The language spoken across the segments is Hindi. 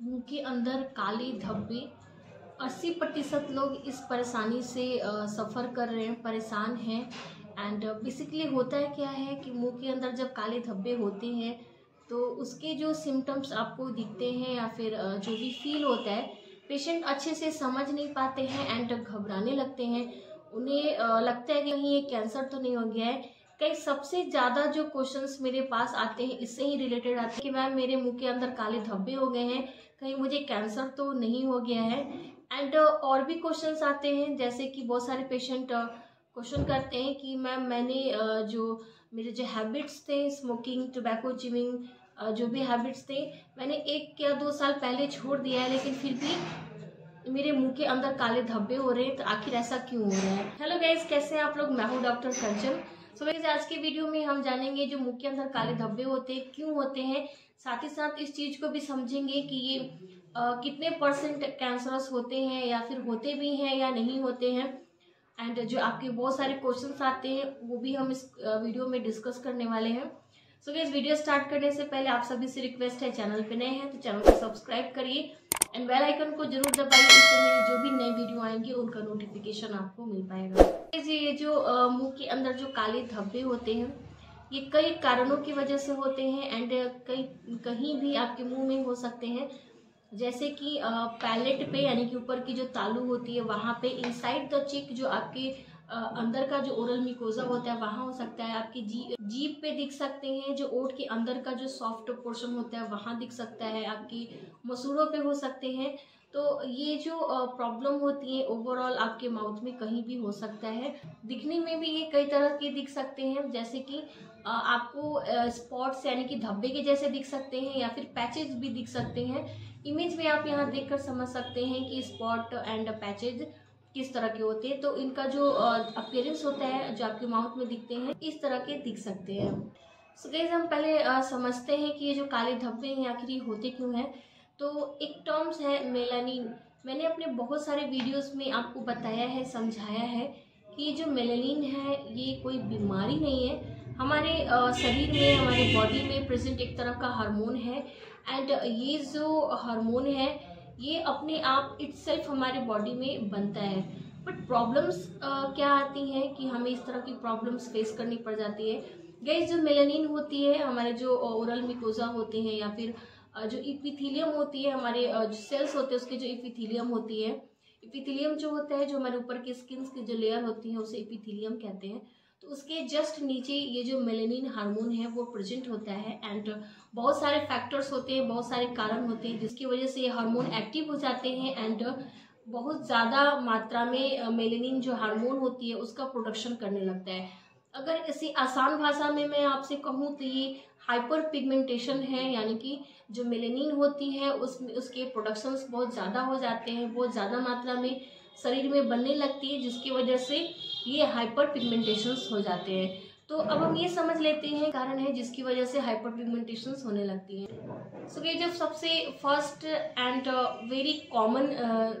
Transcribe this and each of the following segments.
मुँह के अंदर काले, धब्बे, अस्सी प्रतिशत लोग इस परेशानी से सफ़र कर रहे हैं, परेशान हैं। एंड बेसिकली होता है क्या है कि मुँह के अंदर जब काले, धब्बे होते हैं तो उसके जो सिम्टम्स आपको दिखते हैं या फिर जो भी फील होता है पेशेंट अच्छे से समझ नहीं पाते हैं एंड घबराने लगते हैं। उन्हें लगता है कि कहीं ये कैंसर तो नहीं हो गया है। कई सबसे ज़्यादा जो क्वेश्चंस मेरे पास आते हैं, इससे ही रिलेटेड आते हैं कि मैम, मेरे मुँह के अंदर काले धब्बे हो गए हैं, कहीं मुझे कैंसर तो नहीं हो गया है। एंड और भी क्वेश्चंस आते हैं, जैसे कि बहुत सारे पेशेंट क्वेश्चन करते हैं कि मैम, मैंने जो मेरे जो हैबिट्स थे स्मोकिंग टोबैको चिविंग जो भी हैबिट्स थे, मैंने एक या दो साल पहले छोड़ दिया है, लेकिन फिर भी मेरे मुँह के अंदर काले धब्बे हो रहे हैं तो आखिर ऐसा क्यों हो रहा है? हेलो गाइज़ कैसे हैं आप लोग? मैं हूँ डॉक्टर कंचन। सो so, आज के वीडियो में हम जानेंगे जो मुँह के अंदर काले धब्बे होते हैं क्यों होते हैं। साथ ही साथ इस चीज़ को भी समझेंगे कि ये आ, कितने परसेंट कैंसरस होते हैं या फिर होते भी हैं या नहीं होते हैं। एंड जो आपके बहुत सारे क्वेश्चंस आते हैं वो भी हम इस वीडियो में डिस्कस करने वाले हैं। सो so, वीडियो स्टार्ट करने से पहले आप सभी से रिक्वेस्ट है चैनल पे नए हैं तो चैनल को सब्सक्राइब करिए। एंड बेल आइकन को ज़रूर दबाइए, इससे मेरी जो भी नई वीडियो आएँगी, उनका नोटिफिकेशन आपको मिल पाएगा। ये जो मुँह के अंदर जो काले धब्बे होते हैं, ये कई कारणों की वजह से होते हैं एंड कई, कहीं भी आपके मुँह में हो सकते हैं। जैसे कि पैलेट पे, यानी कि ऊपर की जो तालू होती है, वहाँ पे इनसाइड द चिक जो आपके अंदर का जो ओरल मिकोजा होता है, वहाँ हो सकता है आपकी जी जीप पे दिख सकते हैं, जो ओट के अंदर का जो सॉफ्ट पोर्शन होता है, वहाँ दिख सकता है आपकी मसूरों पे हो सकते हैं। तो ये जो प्रॉब्लम होती है ओवरऑल आपके माउथ में कहीं भी हो सकता है। दिखने में भी ये कई तरह के दिख सकते हैं, जैसे कि आपको स्पॉट्स यानी कि धब्बे के जैसे दिख सकते हैं, या फिर पैचेज भी दिख सकते हैं। इमेज में आप यहाँ देखकर समझ सकते हैं कि स्पॉट एंड पैचेज किस तरह के होते हैं तो इनका जो अपियरेंस होता है जो आपके माउथ में दिखते हैं इस तरह के दिख सकते हैं। सो so, गैस हम पहले आ, समझते हैं कि ये जो काले धब्बे हैं आखिर ये होते क्यों हैं? तो एक टर्म्स है मेलानिन मैंने अपने बहुत सारे वीडियोस में आपको बताया है समझाया है कि ये जो मेलानिन है ये कोई बीमारी नहीं है। हमारे शरीर में हमारे बॉडी में प्रेजेंट एक तरह का हार्मोन है। एंड ये जो हार्मोन है ये अपने आप इट्सेल्फ हमारे बॉडी में बनता है। बट प्रॉब्लम्स क्या आती हैं कि हमें इस तरह की प्रॉब्लम्स फेस करनी पड़ जाती है। गैस जो मेलानिन होती है, हमारे जो ओरल मिकोजा होते हैं या फिर जो इपिथीलियम होती है, हमारे जो सेल्स होते हैं, उसके जो इपिथीलियम होती है। इपिथीलियम जो होता है, जो हमारे ऊपर की स्किन की जो लेयर होती है, उसे इपिथीलियम कहते हैं। तो उसके जस्ट नीचे ये जो मेलेनिन हार्मोन है, वो प्रेजेंट होता है एंड बहुत सारे फैक्टर्स होते हैं, बहुत सारे कारण होते हैं जिसकी वजह से ये हार्मोन एक्टिव हो जाते हैं एंड बहुत ज़्यादा मात्रा में मेलेनिन जो हार्मोन होती है उसका प्रोडक्शन करने लगता है। अगर इसी आसान भाषा में मैं आपसे कहूँ तो ये हाइपर पिगमेंटेशन है, यानी कि जो मेलेनिन होती है उसमें उसके प्रोडक्शंस बहुत ज़्यादा हो जाते हैं, बहुत ज़्यादा मात्रा में शरीर में बनने लगती है जिसकी वजह से ये हाइपर पिगमेंटेशन हो जाते हैं। तो अब हम ये समझ लेते हैं कारण है जिसकी वजह से हाइपर पिगमेंटेशन होने लगती है। सो so, ये जब सबसे first and very common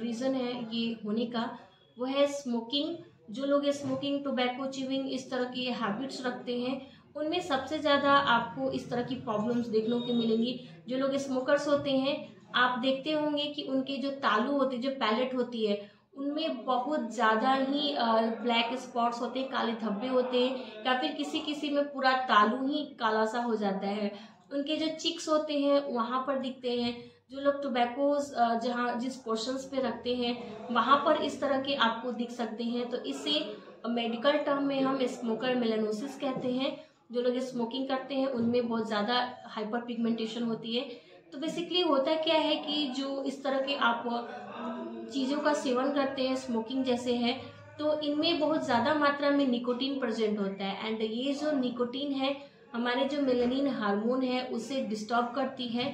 reason है ये होने का वो है स्मोकिंग जो लोग स्मोकिंग टोबैको चिविंग इस तरह की हैबिट्स रखते हैं उनमें सबसे ज़्यादा आपको इस तरह की प्रॉब्लम्स देखने को मिलेंगी। जो लोग स्मोकर्स होते हैं आप देखते होंगे कि उनके जो तालू होते जो पैलेट होती है उनमें बहुत ज़्यादा ही ब्लैक स्पॉट्स होते हैं काले धब्बे होते हैं या फिर किसी किसी में पूरा तालू ही काला सा हो जाता है। उनके जो चिक्स होते हैं, वहाँ पर दिखते हैं। जो लोग टोबैकोज जहाँ, जिस पोर्शंस पे रखते हैं, वहाँ पर इस तरह के आपको दिख सकते हैं। तो इसे मेडिकल टर्म में हम स्मोकर मेलानोसिस कहते हैं। जो लोग स्मोकिंग करते हैं, उनमें बहुत ज़्यादा हाइपर पिगमेंटेशन होती है। तो बेसिकली होता क्या है कि जो इस तरह के आप चीज़ों का सेवन करते हैं स्मोकिंग जैसे है तो इनमें बहुत ज़्यादा मात्रा में निकोटीन प्रेजेंट होता है। एंड ये जो निकोटीन है, हमारे जो मेलेनिन हार्मोन है, उसे डिस्टर्ब करती है।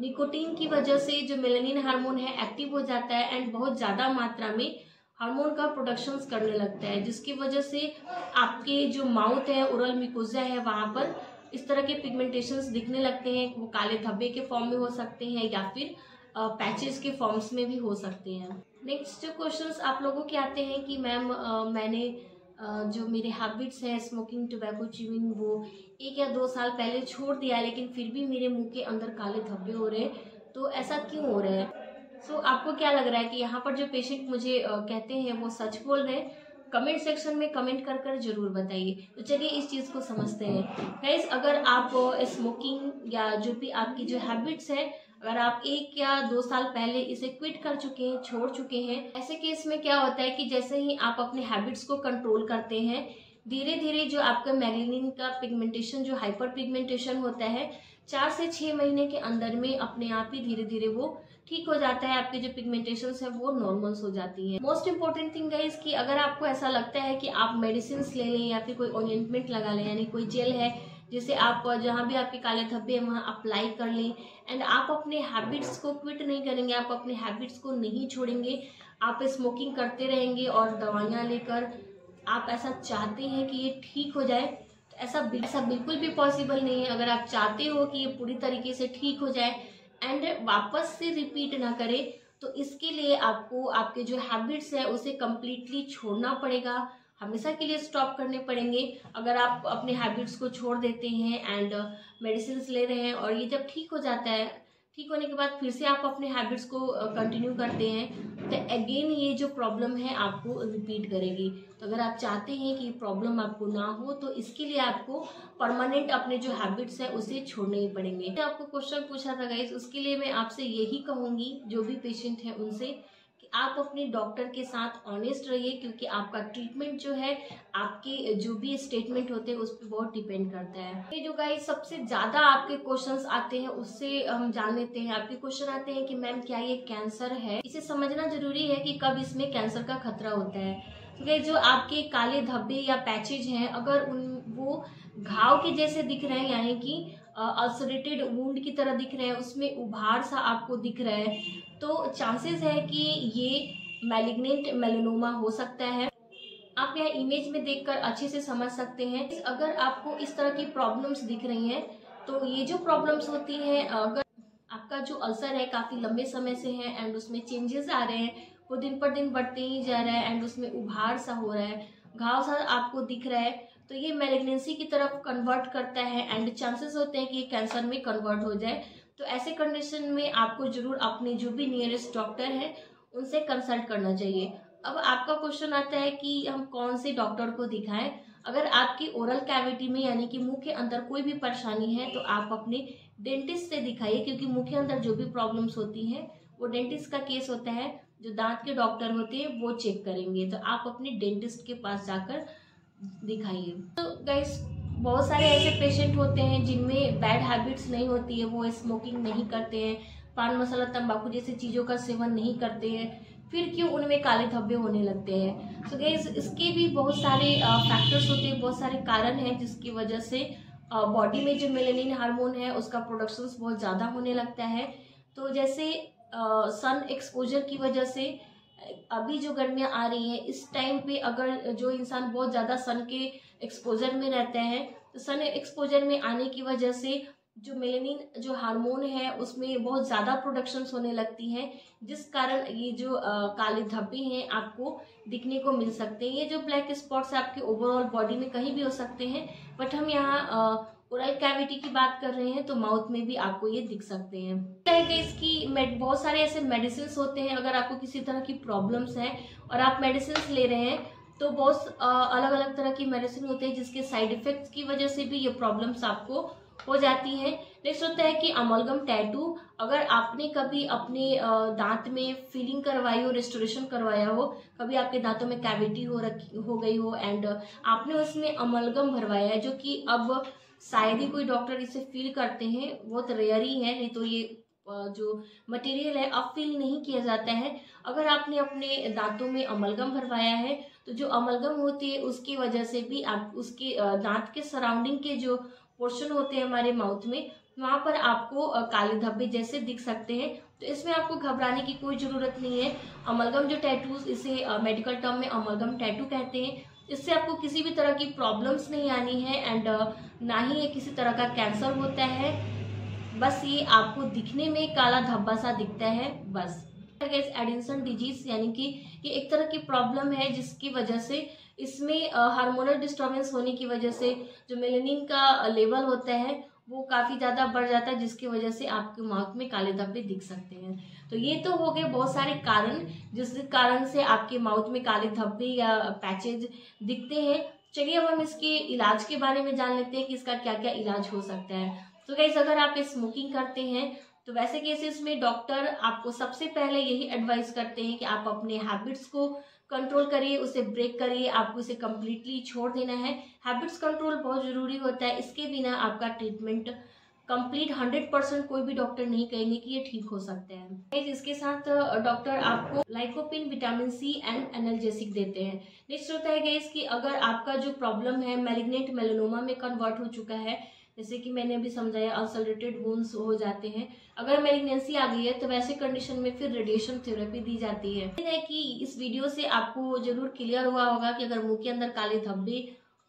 निकोटीन की वजह से जो मेलेनिन हार्मोन है एक्टिव हो जाता है एंड बहुत ज़्यादा मात्रा में हार्मोन का प्रोडक्शन करने लगता है, जिसकी वजह से आपके जो माउथ है ओरल मिकोजा है, वहाँ पर इस तरह के पिगमेंटेशंस दिखने लगते हैं। वो काले धब्बे के फॉर्म में हो सकते हैं या फिर पैचेस के फॉर्म्स में भी हो सकते हैं। नेक्स्ट क्वेश्चंस आप लोगों के आते हैं कि मैम मैंने जो मेरे हैबिट्स है स्मोकिंग टोबैको चिविंग वो एक या दो साल पहले छोड़ दिया लेकिन फिर भी मेरे मुँह के अंदर काले धब्बे हो रहे हैं। तो ऐसा क्यों हो रहा है? सो so, आपको क्या लग रहा है कि यहाँ पर जो पेशेंट मुझे कहते हैं वो सच बोल रहे हैं? कमेंट सेक्शन में कमेंट कर कर ज़रूर बताइए। तो चलिए इस चीज़ को समझते हैं। गाइस अगर आप स्मोकिंग या जो भी आपकी जो हैबिट्स है अगर आप एक या दो साल पहले इसे क्विट कर चुके हैं, छोड़ चुके हैं, ऐसे केस में क्या होता है कि जैसे ही आप अपने हैबिट्स को कंट्रोल करते हैं धीरे धीरे जो आपका मैगलिन का पिगमेंटेशन जो हाइपर पिगमेंटेशन होता है, चार से छः महीने के अंदर में अपने आप ही धीरे धीरे वो ठीक हो जाता है, आपके जो पिगमेंटेशन है वो नॉर्मल्स हो जाती है। मोस्ट इंपॉर्टेंट थिंग है कि अगर आपको ऐसा लगता है कि आप मेडिसिन ले लें या फिर कोई ऑइंटमेंट लगा लें, यानी कोई जेल है जिसे आप जहाँ भी आपके काले धब्बे हैं, वहाँ अप्लाई कर लें। एंड आप अपने हैबिट्स को क्विट नहीं करेंगे, आप अपने हैबिट्स को नहीं छोड़ेंगे। आप स्मोकिंग करते रहेंगे और दवाइयाँ लेकर। आप ऐसा चाहते हैं कि ये ठीक हो जाए तो ऐसा ऐसा बिल्कुल भी पॉसिबल नहीं है। अगर आप चाहते हो कि ये पूरी तरीके से ठीक हो जाए एंड वापस से रिपीट ना करें तो इसके लिए आपको, आपके जो हैबिट्स है, उसे कम्प्लीटली छोड़ना पड़ेगा। हमेशा के लिए स्टॉप करने पड़ेंगे। अगर आप अपने हैबिट्स को छोड़ देते हैं एंड मेडिसिन ले रहे हैं और ये जब ठीक हो जाता है, ठीक होने के बाद फिर से आप अपने हैबिट्स को कंटिन्यू करते हैं तो अगेन ये जो प्रॉब्लम है आपको रिपीट करेगी। तो अगर आप चाहते हैं कि प्रॉब्लम आपको ना हो तो इसके लिए आपको परमानेंट अपने जो हैबिट्स है उसे छोड़ने ही पड़ेंगे। तो आपको क्वेश्चन पूछा था गाइस उसके लिए मैं आपसे यही कहूँगी, जो भी पेशेंट है उनसे आप अपने डॉक्टर के साथ ऑनेस्ट रहिए, क्योंकि आपका ट्रीटमेंट जो है, आपके जो भी स्टेटमेंट होते हैं, उस पर बहुत डिपेंड करता है। ये जो गाइस सबसे ज़्यादा आपके क्वेश्चंस आते हैं, उससे हम जान लेते हैं। आपके क्वेश्चन आते हैं कि मैम क्या ये कैंसर है? इसे समझना ज़रूरी है कि कब इसमें कैंसर का खतरा होता है। क्योंकि जो आपके काले धब्बे या पैचेज हैं, अगर उन, वो घाव के जैसे दिख रहे हैं, यानी कि अल्सरेटेड वुंड की तरह दिख रहे हैं, उसमें उभार सा आपको दिख रहा है तो चांसेस है कि ये मैलिग्नेंट मेलोनोमा हो सकता है। आप यहाँ इमेज में देखकर अच्छे से समझ सकते हैं। अगर आपको इस तरह की प्रॉब्लम्स दिख रही हैं तो ये जो प्रॉब्लम्स होती हैं, अगर आपका जो अल्सर है काफ़ी लंबे समय से है एंड उसमें चेंजेस आ रहे हैं, वो दिन पर दिन बढ़ते ही जा रहा है एंड उसमें उभार सा हो रहा है, घाव सा आपको दिख रहा है तो ये मेलेग्नेंसी की तरफ़ कन्वर्ट करता है एंड चांसेस होते हैं कि ये कैंसर में कन्वर्ट हो जाए। तो ऐसे कंडीशन में आपको ज़रूर अपने जो भी नियरेस्ट डॉक्टर है, उनसे कंसल्ट करना चाहिए। अब आपका क्वेश्चन आता है कि हम कौन से डॉक्टर को दिखाएँ? अगर आपकी ओरल कैविटी में, यानी कि मुँह के अंदर कोई भी परेशानी है तो आप अपने डेंटिस्ट से दिखाइए, क्योंकि मुँह के अंदर जो भी प्रॉब्लम्स होती हैं, वो डेंटिस्ट का केस होता है। जो दांत के डॉक्टर होते हैं, वो चेक करेंगे। तो आप अपने डेंटिस्ट के पास जाकर दिखाइए। तो गाइस बहुत सारे ऐसे पेशेंट होते हैं जिनमें बैड हैबिट्स नहीं होती है, वो स्मोकिंग नहीं करते हैं, पान मसाला तंबाकू जैसी चीज़ों का सेवन नहीं करते हैं, फिर क्यों उनमें काले धब्बे होने लगते हैं? तो गैस इसके भी बहुत सारे फैक्टर्स होते हैं, बहुत सारे कारण हैं जिसकी वजह से बॉडी में जो मेलेनिन हार्मोन है, उसका प्रोडक्शन बहुत ज़्यादा होने लगता है। तो जैसे सन एक्सपोजर की वजह से, अभी जो गर्मियाँ आ रही हैं, इस टाइम पे अगर जो इंसान बहुत ज़्यादा सन के एक्सपोजर में रहते हैं तो सन एक्सपोजर में आने की वजह से जो मेलेनिन जो हार्मोन है, उसमें बहुत ज़्यादा प्रोडक्शन होने लगती हैं, जिस कारण ये जो काले धब्बे हैं आपको दिखने को मिल सकते हैं। ये जो ब्लैक स्पॉट्स आपके ओवरऑल बॉडी में कहीं भी हो सकते हैं बट हम यहाँ ओरल कैविटी की बात कर रहे हैं तो माउथ में भी आपको ये दिख सकते हैं। कि इसकी बहुत सारे ऐसे मेडिसिन होते हैं, अगर आपको किसी तरह की प्रॉब्लम्स हैं और आप मेडिसिन ले रहे हैं तो बहुत अलग अलग तरह की मेडिसिन होते हैं जिसके साइड इफेक्ट्स की वजह से भी ये प्रॉब्लम्स आपको हो जाती है। नेक्स्ट होता है कि अमलगम टैटू अगर आपने कभी अपने दांत में फिलिंग करवाई हो रेस्टोरेशन करवाया हो, कभी आपके दांतों में कैविटी हो रखी, हो गई हो एंड आपने उसमें अमलगम भरवाया है, जो कि अब शायद ही कोई डॉक्टर इसे फील करते हैं, बहुत रेयर ही है, नहीं तो ये जो मटेरियल है, अब फील नहीं किया जाता है। अगर आपने अपने दांतों में अमलगम भरवाया है तो जो अमलगम होती है, उसकी वजह से भी आप, उसके दांत के सराउंडिंग के जो पोर्शन होते हैं हमारे माउथ में, वहाँ पर आपको काले धब्बे जैसे दिख सकते हैं। तो इसमें आपको घबराने की कोई ज़रूरत नहीं है। अमलगम जो टैटूज इसे मेडिकल टर्म में अमलगम टैटू कहते हैं। इससे आपको किसी भी तरह की प्रॉब्लम्स नहीं आनी है एंड ना ही ये किसी तरह का कैंसर होता है। बस ये आपको दिखने में काला धब्बा सा दिखता है, बस। एडिसन डिज़ीज़ यानी कि ये एक तरह की प्रॉब्लम है जिसकी वजह से इसमें हार्मोनल डिस्टर्बेंस होने की वजह से जो मेलेनिन का लेवल होता है, वो काफ़ी ज़्यादा बढ़ जाता है, जिसकी वजह से आपके माउथ में काले धब्बे दिख सकते हैं। तो ये तो हो गए बहुत सारे कारण, जिस कारण से आपके माउथ में काले धब्बे या पैचेज दिखते हैं। चलिए अब हम इसके इलाज के बारे में जान लेते हैं कि इसका क्या क्या इलाज हो सकता है। तो गाइज़ अगर आप स्मोकिंग करते हैं तो वैसे केसेस में डॉक्टर आपको सबसे पहले यही एडवाइस करते हैं कि आप अपने हैबिट्स को कंट्रोल करिए, उसे ब्रेक करिए, आपको इसे कम्प्लीटली छोड़ देना है। हैबिट्स कंट्रोल बहुत ज़रूरी होता है, इसके बिना आपका ट्रीटमेंट कंप्लीट हंड्रेड परसेंट कोई भी डॉक्टर नहीं कहेंगे कि ये ठीक हो सकते हैं। इसके साथ डॉक्टर आपको lycopene vitamin C and analgesic देते हैं। नेक्स्ट होता है गैस कि अगर आपका जो प्रॉब्लम है मेलिग्नेंट मेलोनोमा में कन्वर्ट हो चुका है जैसे कि मैंने अभी समझाया अल्सरेटेड वोन्स हो जाते हैं। अगर मेलिग्नेंसी आ गई है तो वैसे कंडीशन में फिर रेडिएशन थेरेपी दी जाती है। है कि इस वीडियो से आपको ज़रूर क्लियर हुआ होगा कि अगर मुँह के अंदर काले धब्बे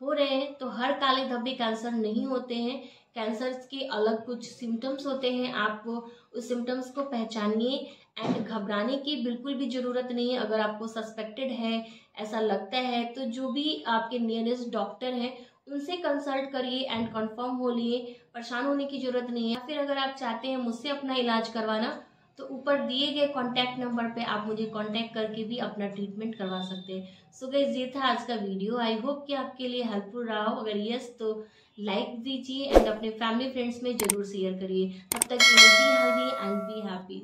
हो रहे हैं तो हर काले धब्बे कैंसर नहीं होते हैं। कैंसर के अलग कुछ सिम्टम्स होते हैं। आप उस सिम्टम्स को पहचानिए एंड घबराने की बिल्कुल भी ज़रूरत नहीं है। अगर आपको सस्पेक्टेड है, ऐसा लगता है तो जो भी आपके नियरेस्ट डॉक्टर हैं उनसे कंसल्ट करिए एंड कंफर्म हो लिए। परेशान होने की ज़रूरत नहीं है। फिर अगर आप चाहते हैं मुझसे अपना इलाज करवाना तो ऊपर दिए गए कॉन्टैक्ट नंबर पे आप मुझे कॉन्टैक्ट करके भी अपना ट्रीटमेंट करवा सकते हैं। सो गई ये था आज का वीडियो आई होप कि आपके लिए हेल्पफुल रहा हो। अगर यस तो लाइक दीजिए एंड अपने फैमिली फ्रेंड्स में ज़रूर शेयर करिए। तब तक be healthy and be happy